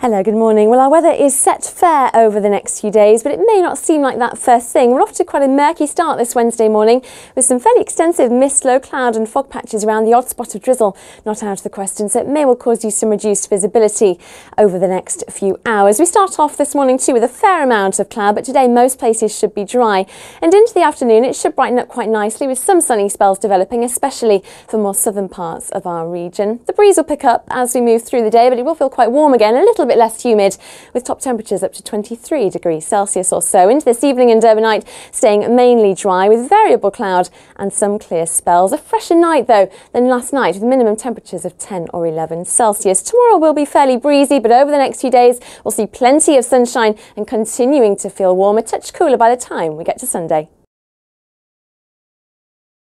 Hello, good morning. Well, our weather is set fair over the next few days, but it may not seem like that first thing. We're off to quite a murky start this Wednesday morning with some fairly extensive mist, low cloud and fog patches around the odd spot of drizzle not out of the question, so it may well cause you some reduced visibility over the next few hours. We start off this morning too with a fair amount of cloud, but today most places should be dry. And into the afternoon, it should brighten up quite nicely with some sunny spells developing, especially for more southern parts of our region. The breeze will pick up as we move through the day, but it will feel quite warm again, a little bit less humid with top temperatures up to 23 degrees Celsius or so. Into this evening and overnight, staying mainly dry with variable cloud and some clear spells. A fresher night though than last night with minimum temperatures of 10 or 11 Celsius. Tomorrow will be fairly breezy, but over the next few days we'll see plenty of sunshine and continuing to feel warm, a touch cooler by the time we get to Sunday.